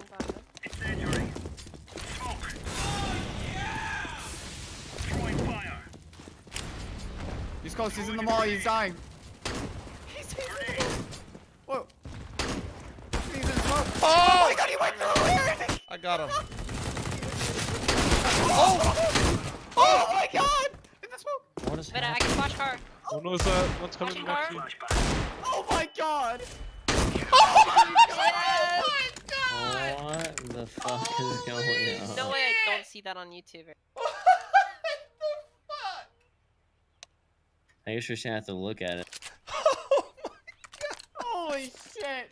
Falling bottom. Incendiary. Smoke. Throwing fire. He's close. He's in the mall. He's dying. He's, he's in the Grenade. Whoa. He's in the smoke. Oh! my god, he went through here! I got him. Oh my god! In the smoke! What is But I can watch car. One was uh, one's coming Watching next to you. Flashbang. Oh my god! What the fuck is oh, going on? No way I don't see that on YouTube. I guess you're just gonna have to look at it. Oh my god. Holy shit!